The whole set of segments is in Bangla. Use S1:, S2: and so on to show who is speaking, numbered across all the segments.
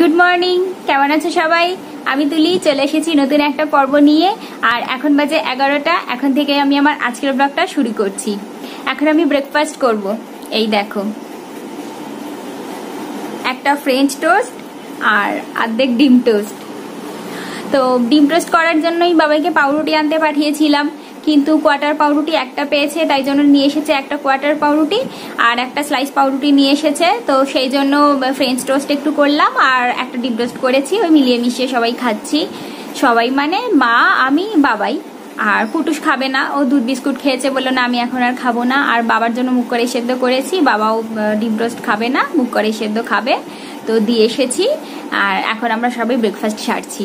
S1: গুড মর্নিং কেমন আছো সবাই? আমি তুলি, চলে এসেছি নতুন একটা পর্ব নিয়ে। আর এখন বাজে এগারোটা। এখন থেকে আমি আমার আজকের ব্লগটা শুরু করছি। এখন আমি ব্রেকফাস্ট করব। এই দেখো। একটা ফ্রেঞ্চ টোস্ট আর অর্ধেক ডিম টোস্ট তো ডিম টোস্ট করার জন্যই বাবাইকে পাউরুটি আনতে পাঠিয়েছিলাম। কিন্তু কোয়াটার পাউরুটি একটা পেয়েছে, তাই জন্য নিয়ে এসেছে একটা কোয়াটার পাউরুটি আর একটা স্লাইস পাউরুটি নিয়ে এসেছে। তো সেই জন্য ফ্রেঞ্চ টোস্ট একটু করলাম আর একটা ডিপ টোস্ট করেছি, ওই মিলিয়ে মিশিয়ে সবাই খাচ্ছি। সবাই মানে মা, আমি, বাবাই। আর পুটুস খাবে না, ও দুধ বিস্কুট খেয়েছে বলল, না, আমি এখন আর খাব না। আর বাবার জন্য মুখ করে সেদ্ধ করেছি, বাবাও ডিম রোস্ট খাবে না, মুখ করে সেদ্ধ খাবে। তো দিয়ে এসেছি, আর এখন আমরা সবাই ব্রেকফাস্ট সারছি।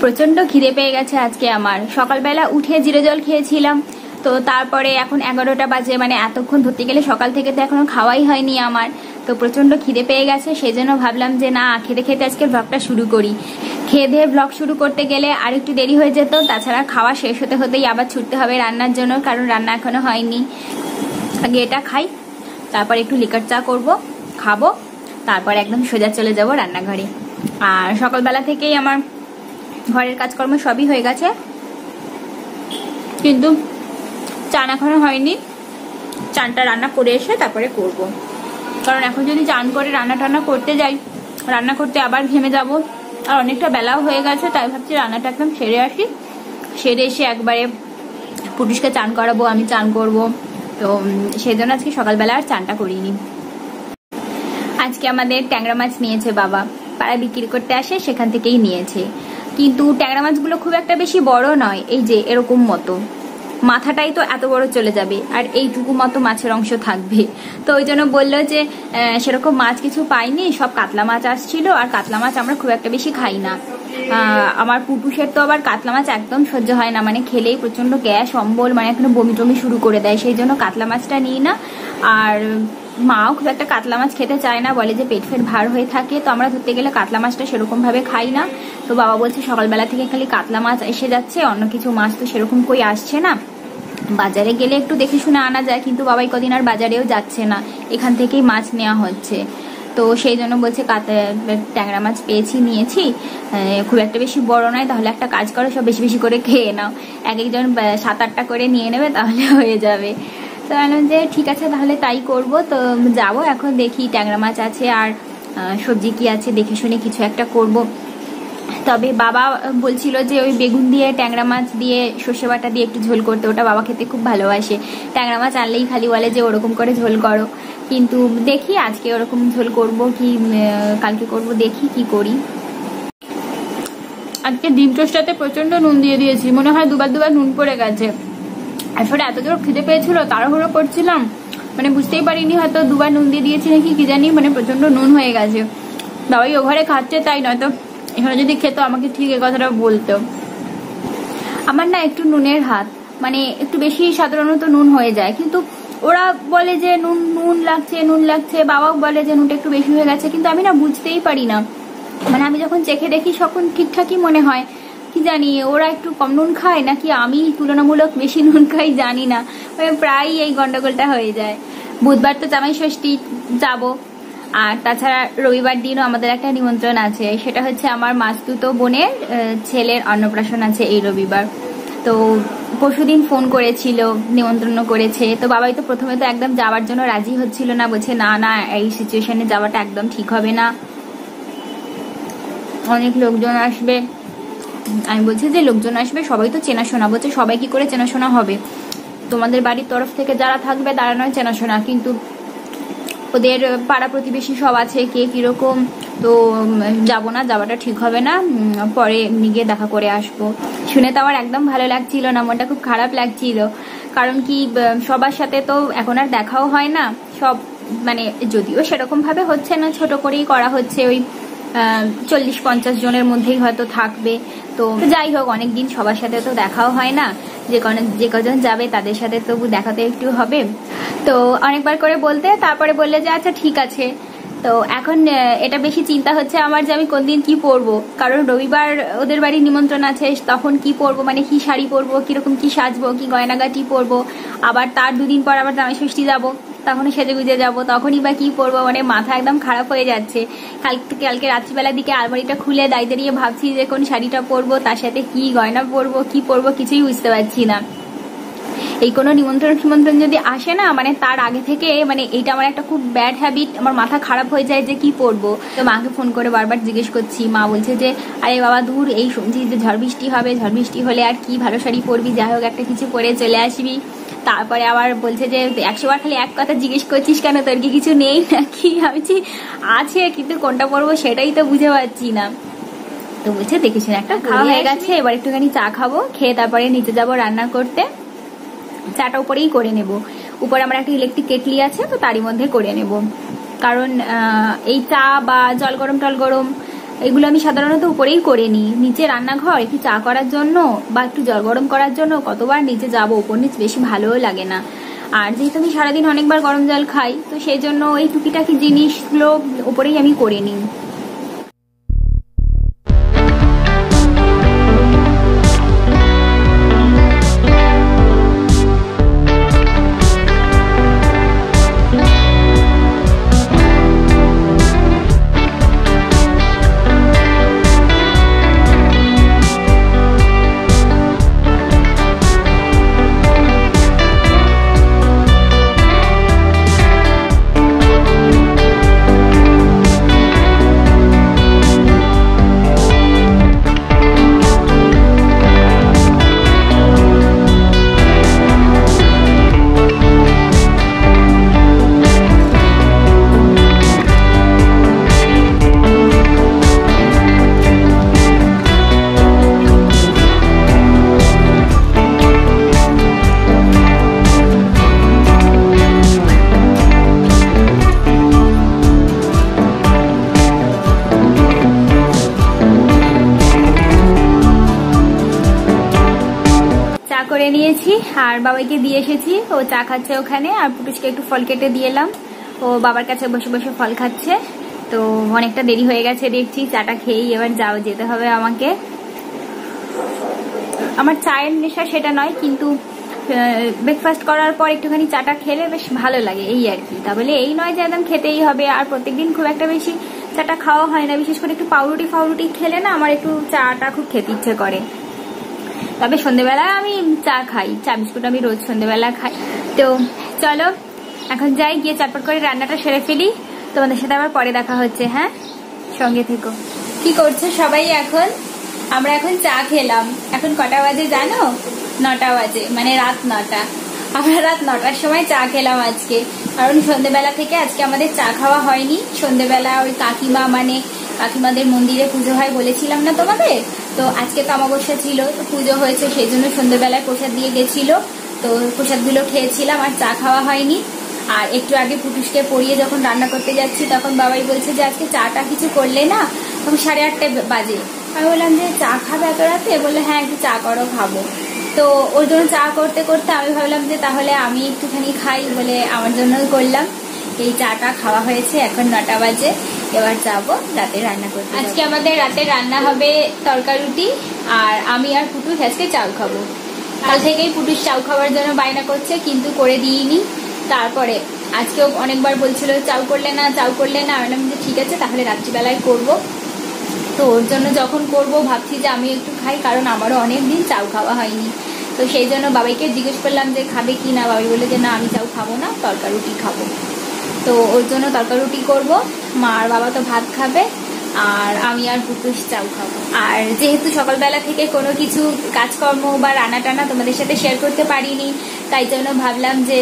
S1: প্রচণ্ড খিদে পেয়ে গেছে আজকে আমার। সকালবেলা উঠে জিরে জল খেয়েছিলাম। তো তারপরে এখন এগারোটা বাজে মানে এতক্ষণ ধরতে গেলে সকাল থেকে তো এখনও খাওয়াই হয়নি আমার। তো প্রচণ্ড খিদে পেয়ে গেছে সেই জন্য ভাবলাম যে না, খেতে খেতে আজকে ব্লগটা শুরু করি। খেয়ে দিয়ে ব্লগ শুরু করতে গেলে আর একটু দেরি হয়ে যেত, তাছাড়া খাওয়া শেষ হতে হতেই আবার ছুটতে হবে রান্নার জন্য, কারণ রান্না এখনও হয়নি। আগে এটা খাই, তারপর একটু লিকার চা করব, খাব, তারপর একদম সোজা চলে যাব রান্নাঘরে। আর সকালবেলা থেকেই আমার ঘরের কাজকর্ম সবই হয়ে গেছে। কিন্তু চান এখনও হয়নি। চানটা রান্না করে এসে তারপরে করব। কারণ এখন যদি চান করে রান্না টান্না করতে যাই, রান্না করতে আবার ঘেমে যাব। আর অনেকটা বেলাও হয়ে গেছে, তাই ভাবছি রান্নাটা একদম সেরে আসি। সেরে এসে একবারে পুটুষকে চান করাবো, আমি চান করব। তো সেই জন্য আজকে সকালবেলা আর চানটা করিনি। আজকে আমাদের ট্যাংরা মাছ নিয়েছে বাবা। পাড়া বিক্রি করতে আসে, সেখান থেকেই নিয়েছে। কিন্তু ট্যাংরা মাছগুলো খুব একটা বেশি বড় নয়, এই যে এরকম মতো। মাথাটাই তো এত বড় চলে যাবে, আর এইটুকু মতো মাছের অংশ থাকবে। তো ওই জন্য বলল যে সেরকম মাছ কিছু পাইনি, সব কাতলা মাছ আসছিল, আর কাতলা মাছ আমরা খুব একটা বেশি খাই না। আমার পুটুসের তো আবার কাতলা মাছ একদম সহ্য হয় না মানে খেলেই প্রচণ্ড গ্যাস, অম্বল মানে এখনও বমি টমি শুরু করে দেয়, সেই জন্য কাতলা মাছটা নিই না। আর মাও খুব একটা কাতলা মাছ খেতে চায় না, বলে যে পেট ফেট ভার হয়ে থাকে, তো আমরা ধরতে গেলে কাতলা মাছটা সেরকম ভাবে খাই না। তো বাবা বলছে সকালবেলা থেকে খালি কাতলা মাছ এসে যাচ্ছে, অন্য কিছু মাছ তো সেরকম কই আসছে না। বাজারে গেলে একটু দেখে শুনে আনা যায়, কিন্তু বাবাই কদিন আর বাজারেও যাচ্ছে না, এখান থেকেই মাছ নেওয়া হচ্ছে। তো সেই জন্য বলছে ট্যাংরা মাছ পেয়েছি, নিয়েছি। খুব একটা বেশি বড় নয়, তাহলে একটা কাজ করো, সব বেশি বেশি করে খেয়ে নাও। এক একজন সাত আটটা করে নিয়ে নেবে, তাহলে হয়ে যাবে। তো বললাম যে ঠিক আছে, তাহলে তাই করব। তো যাব এখন, দেখি ট্যাংরা মাছ আছে আর সবজি কি আছে, দেখে শুনে কিছু একটা করব। তবে বাবা বলছিল যে ওই বেগুন দিয়ে ট্যাংরা মাছ দিয়ে সর্ষে বাটা দিয়ে একটু ঝোল করতে, ওটা বাবা খেতে খুব ভালোবাসে। ট্যাংরা মাছ আনলেই খালি বলে যে ওরকম করে ঝোল করো। কিন্তু দেখি আজকে ওরকম ঝোল করব কি কালকে করব, দেখি কি করি। আজকে ডিম টোস্টাতে প্রচণ্ড নুন দিয়ে দিয়েছি, মনে হয় দুবার দুবার নুন পড়ে গেছে। আসলে এত জোর খিদে পেয়েছিল, তাড়াহুড়ো করছিলাম। মানে বুঝতেই পারিনি হয়তো দুবার নুন দিয়ে দিয়েছি নাকি, কি জানি মানে প্রচণ্ড নুন হয়ে গেছে। বাবাই ও ঘরে খাচ্ছে, তাই নয়তো এখানে যদি খেতো, আমাকে ঠিক এ কথাটা বলতো। আমার না একটু নুনের হাত মানে একটু বেশি সাধারণত নুন হয়ে যায়। কিন্তু ওরা বলে যে নুন নুন লাগছে নুন লাগছে, বাবাও বলে যে নুনটা একটু বেশি হয়ে গেছে, কিন্তু আমি না বুঝতেই পারি না। মানে আমি যখন চেখে দেখি তখন ঠিকঠাকই মনে হয়। কি জানি, ওরা একটু কম নুন খায় নাকি আমি তুলনামূলক বেশি নুন খাই জানি না। মানে প্রায় এই গন্ডগোলটা হয়ে যায়। বুধবার তো জামাই ষষ্ঠী, যাব। আর তাছাড়া রবিবার দিনও আমাদের একটা নিমন্ত্রণ আছে, সেটা হচ্ছে আমার মাস্তুতো বোনের ছেলের অন্নপ্রাশন আছে এই রবিবার। তো পরশুদিন ফোন করেছিল, নিমন্ত্রণ করেছে। তো বাবাই তো প্রথমে তো একদম যাওয়ার জন্য রাজি হচ্ছিল না, বলছে, না না, এই সিচুয়েশনে যাওয়াটা একদম ঠিক হবে না। অনেক লোকজন আসবে। আমি বলছি যে লোকজন আসবে, সবাই তো চেনাশোনা। বলছে, সবাই কি করে চেনাশোনা হবে? তোমাদের বাড়ির তরফ থেকে যারা থাকবে, তারা নয় চেনাশোনা, কিন্তু ওদের পাড়া প্রতিবেশী সব আছে, কে কীরকম? তো যাব না, যাওয়াটা ঠিক হবে না। পরে গিয়ে দেখা করে আসব। শুনে তো আমার একদম ভালো লাগছিল না, মনটা খুব খারাপ লাগছিল। কারণ কি সবার সাথে তো এখন আর দেখাও হয় না। সব মানে যদিও সেরকম ভাবে হচ্ছে না, ছোট করেই করা হচ্ছে ওই চল্লিশ পঞ্চাশ জনের মধ্যেই হয়তো থাকবে। তো যাই হোক, অনেকদিন সবার সাথে তো দেখাও হয় না। যে যে কজন যাবে তাদের সাথে তবু দেখাতে একটু হবে। তো অনেকবার করে বলতে, তারপরে বললে যে আচ্ছা ঠিক আছে। তো এখন এটা বেশি চিন্তা হচ্ছে আমার যে আমি কোন দিন কি পরবো। কারণ রবিবার ওদের বাড়ির নিমন্ত্রণ আছে, তখন কি পরবো? মানে কি শাড়ি পরবো? কীরকম কি সাজবো? কি গয়নাগাটি পরবো? আবার তার দুদিন পর আবার জামাই ষষ্ঠী যাব। তখনই সেজে গুজে যাব, তখনই বা কি পরবো? মানে মাথা একদম খারাপ হয়ে যাচ্ছে। কালকে কালকে রাত্রিবেলার দিকে আলমারিটা খুলে দায় দাঁড়িয়ে ভাবছি যে কোন শাড়িটা পরবো, তার সাথে কি গয়না পরবো, কি পরবো কিছুই বুঝতে পারছি না। এই কোনো নিমন্ত্রণ ফিমন্ত্রণ যদি আসে না মানে তার আগে থেকে মানে এইটা আমার একটা খুব ব্যাড হ্যাবিট আমার মাথা খারাপ হয়ে যায় যে কি পরবো? তো মাকে ফোন করে বারবার জিজ্ঞেস করছি, মা বলছে যে, আরে বাবা, দূর, এই শুনছি যে ঝড় বৃষ্টি হবে, ঝড় বৃষ্টি হলে আর কি ভালো শাড়ি পরবি? যাই হোক, একটা কিছু পরে চলে আসবি। তারপরে আবার বলছে যে একশো বার খালি এক কথা জিজ্ঞেস করছিস কেন? তোর কি কিছু নেই নাকি? আমি আছে কিন্তু কোনটা পরবো সেটাই তো বুঝে পাচ্ছি না। তো বলছে দেখেছি একটা খাওয়া হয়ে গেছে এবার একটুখানি চা খাব খেয়ে তারপরে নিচে যাব রান্না করতে। চাটা উপরেই করে নেব। উপরে আমার একটা ইলেকট্রিক কেটলি আছে তো তারই মধ্যে করে নেব। কারণ এই চা বা জল গরম টল গরম এগুলো আমি সাধারণত উপরেই করে নিই। নিচে রান্নাঘর, একটু চা করার জন্য বা একটু জল গরম করার জন্য কতবার নিচে যাব উপর নিচ বেশি ভালোও লাগে না। আর যেহেতু আমি সারাদিন অনেকবার গরম জল খাই, তো সেই জন্য এই টুকিটাকি জিনিসগুলো উপরেই আমি করে নিই। নিয়েছি আর বাবাইকে দিয়ে এসেছি। ও চা খাচ্ছে ওখানে, আর পুটুসকে একটু ফল কেটে দিয়ে এলাম। ও বাবার কাছে বসে বসে ফল খাচ্ছে। তো অনেকটা দেরি হয়ে গেছে, দেখছি, চাটা খেয়েই এবার যাও, যেতে হবে আমাকে। আমার চায়ের নেশা সেটা নয়, কিন্তু ব্রেকফাস্ট করার পর একটুখানি চাটা খেলে বেশ ভালো লাগে, এই আর কি। তাহলে এই নয় যে একদম খেতেই হবে, আর প্রত্যেকদিন খুব একটা বেশি চাটা খাওয়া হয় না, বিশেষ করে একটু পাউরুটি ফাউরুটি খেলে না, আমার একটু চাটা খুব খেতে ইচ্ছে করে। তবে সন্ধেবেলায় আমি চা খাই, চা বিস্কুট আমি রোজ সন্ধেবেলা খাই। তো চলো, এখন যাই, গিয়ে চটপট করে রান্নাটা সেরে ফেলি। তোমাদের সাথে আবার পরে দেখা হচ্ছে হ্যাঁ? সঙ্গে থেকো। কি করছ সবাই এখন? আমরা এখন চা খেলাম। এখন কটা বাজে জানো? নটা বাজে মানে রাত নটা। আমরা রাত নটার সময় চা খেলাম আজকে। কারণ সন্ধেবেলা থেকে আজকে আমাদের চা খাওয়া হয়নি। সন্ধেবেলা ওই কাকিমা মানে কাকিমাদের মন্দিরে পুজো হয় বলেছিলাম না তোমাদের? তো আজকে তো অমাবস্যা ছিল, তো পুজো হয়েছে, সেই জন্য সন্ধ্যেবেলায় প্রসাদ দিয়ে গেছিল। তো প্রসাদগুলো খেয়েছিলাম, আর চা খাওয়া হয়নি। আর একটু আগে পুটুসকে পড়িয়ে যখন রান্না করতে যাচ্ছি, তখন বাবাই বলছে যে, আজকে চাটা কিছু করলে না? তখন সাড়ে আটটা বাজে। আমি বললাম যে, চা খাবে এত রাতে? বললে হ্যাঁ একটু চা করো, খাব। তো ওর জন্য চা করতে করতে আমি ভাবলাম যে, তাহলে আমি একটুখানি খাই বলে আমার জন্য করলাম। এই চাটা খাওয়া হয়েছে এখন নটা বাজে। এবার যাব, রাতে রান্না করতে আজকে আমাদের রাতে রান্না হবে তরকা রুটি আর আমি আর পুটুস আজকে চাউ খাব। কাল থেকেই পুটুস চাউ খাওয়ার জন্য বায়না করছে, কিন্তু করে দিইনি। তারপরে আজকেও অনেকবার বলছিল চাউ করলে না চাউ করলে না। আমি যে, ঠিক আছে, তাহলে রাত্রিবেলায় করব। তো ওর জন্য যখন করব, ভাবছি যে আমি একটু খাই, কারণ আমারও অনেক দিন চাউ খাওয়া হয়নি। তো সেই জন্য বাবাইকে জিজ্ঞেস করলাম যে, খাবে কি না? বাবাই বলে যে, না, আমি চাউ খাব না তরকা রুটি খাব। তো ওর জন্য তরকারি রুটি করব। মা বাবা তো ভাত খাবে, আর আমি আর পুতুষ চাউ খাব। আর যেহেতু সকালবেলা থেকে কোনো কিছু কাজকর্ম বা রান্না টানা তোমাদের সাথে শেয়ার করতে পারিনি, তাই জন্য ভাবলাম যে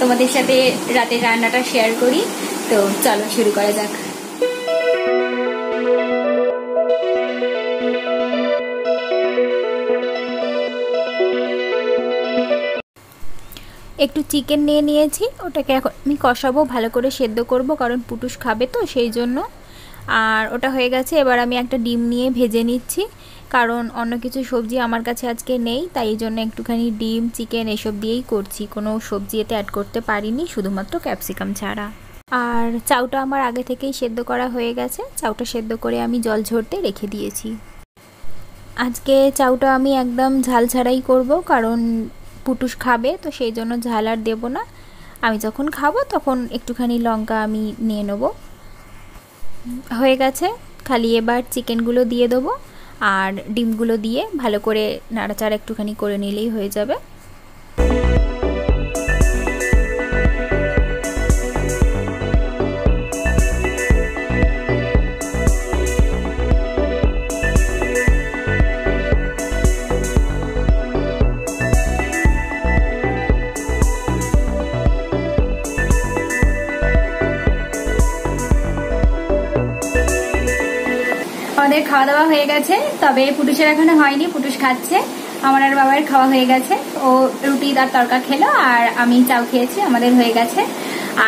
S1: তোমাদের সাথে রাতের রান্নাটা শেয়ার করি। তো চলো শুরু করা যাক। একটু চিকেন নিয়ে নিয়েছি, ওটাকে এখন আমি কষাবো, ভালো করে সেদ্ধ করব, কারণ পুটুস খাবে তো সেই জন্য। আর ওটা হয়ে গেছে, এবার আমি একটা ডিম নিয়ে ভেজে নিচ্ছি, কারণ অন্য কিছু সবজি আমার কাছে আজকে নেই, তাই এই জন্য একটুখানি ডিম চিকেন এসব দিয়েই করছি। কোনো সবজি এতে অ্যাড করতে পারিনি, শুধুমাত্র ক্যাপসিকাম ছাড়া। আর চাউটা আমার আগে থেকেই সেদ্ধ করা হয়ে গেছে, চাউটা সেদ্ধ করে আমি জল ঝরতে রেখে দিয়েছি। আজকে চাউটা আমি একদম ঝাল ছাড়াই করব, কারণ পুটুস খাবে, তো সেই জন্য ঝাল আর দেবো না।
S2: আমি যখন খাব তখন একটুখানি লঙ্কা আমি নিয়ে নেব। হয়ে গেছে, খালি এবার চিকেনগুলো দিয়ে দেবো। আর ডিমগুলো দিয়ে ভালো করে নাড়াচাড়া একটুখানি করে নিলেই হয়ে যাবে।
S1: আমাদের খাওয়া দাওয়া হয়ে গেছে। তবে পুটুসের এখনও হয়নি পুটুস খাচ্ছে। আমার আর বাবার খাওয়া হয়ে গেছে। ও রুটি তার তরকা খেলো আর আমি চাও খেয়েছি, আমাদের হয়ে গেছে।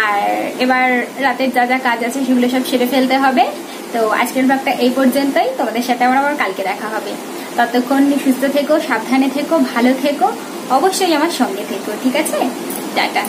S1: আর এবার রাতের যা যা কাজ আছে সেগুলো সব সেরে ফেলতে হবে। তো আজকের ব্লগটা এই পর্যন্তই। তোমাদের সাথে আমার আবার কালকে দেখা হবে। ততক্ষণ সুস্থ থেকো, সাবধানে থেকো, ভালো থেকো। অবশ্যই আমার সঙ্গে থেকো, ঠিক আছে? টাটা।